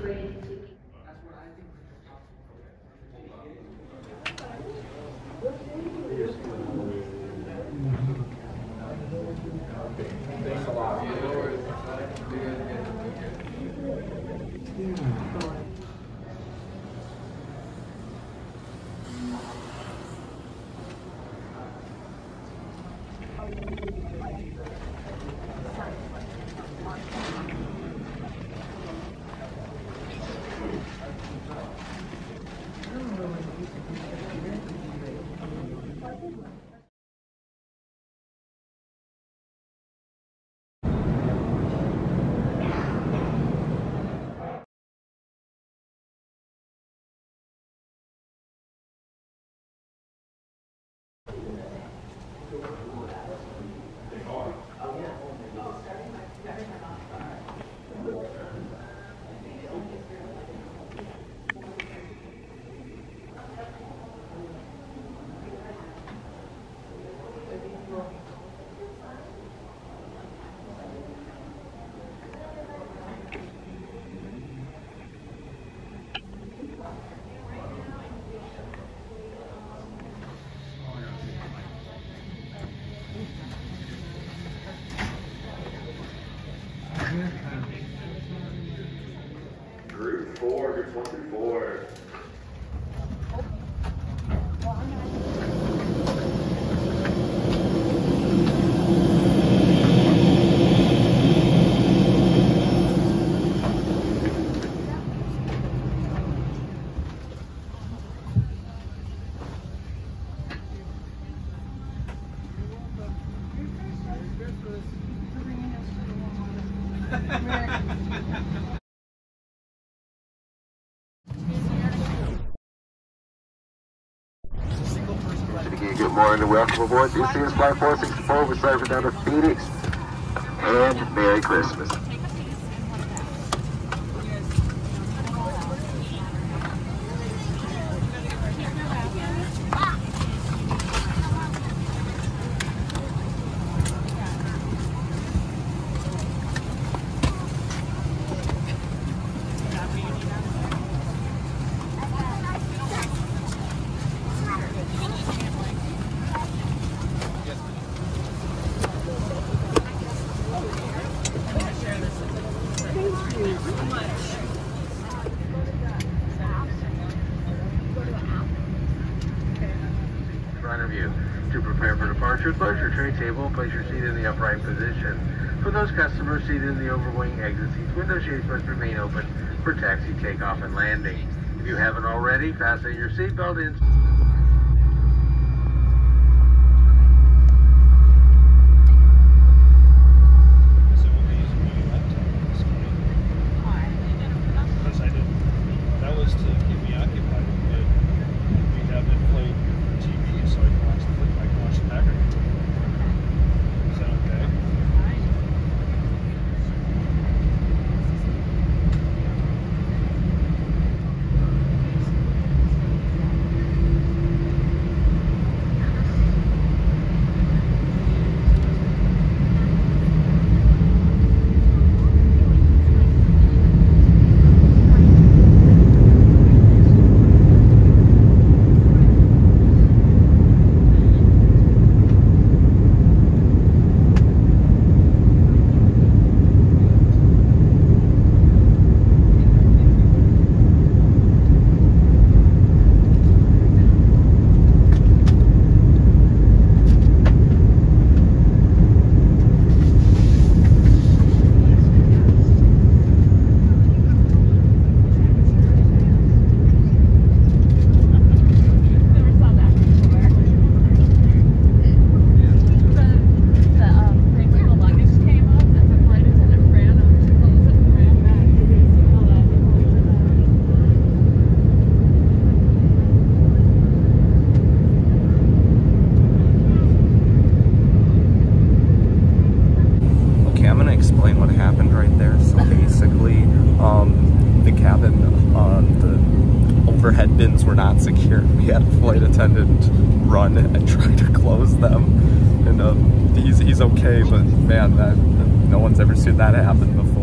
Group good morning and welcome aboard. This is Flight 464. We're serving down to Phoenix. And Merry Christmas. To prepare for departure, close your tray table place your seat in the upright position. For those customers seated in the overwing exit seats, window shades must remain open for taxi takeoff and landing. If you haven't already, fasten your seatbelt in. run and try to close them. And uh, he's, he's okay, but man, that, no one's ever seen that happen before.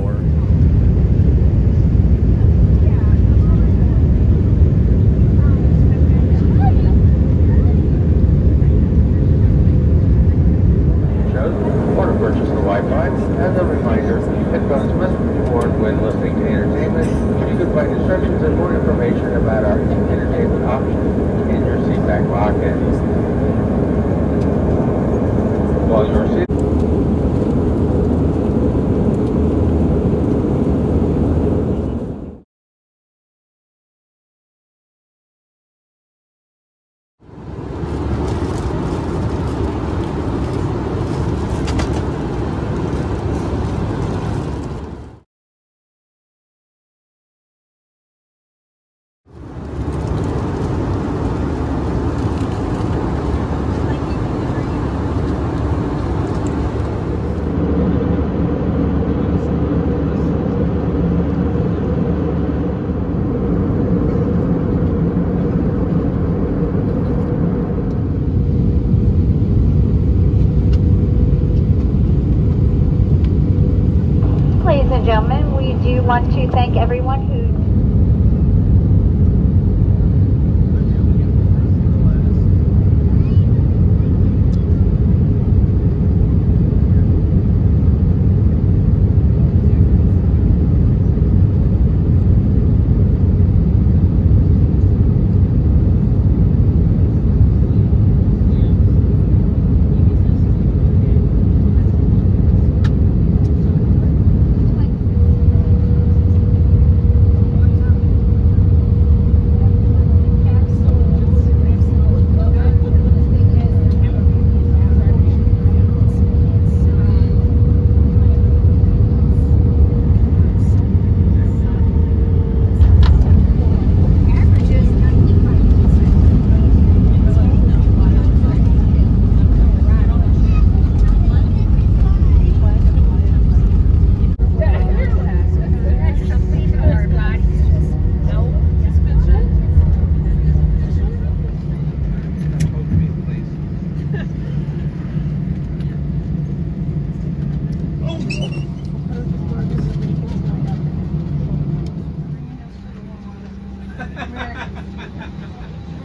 want to thank everyone who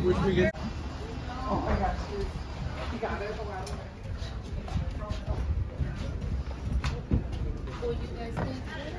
Which we could. Oh, my gosh, you. Got it. Well, you guys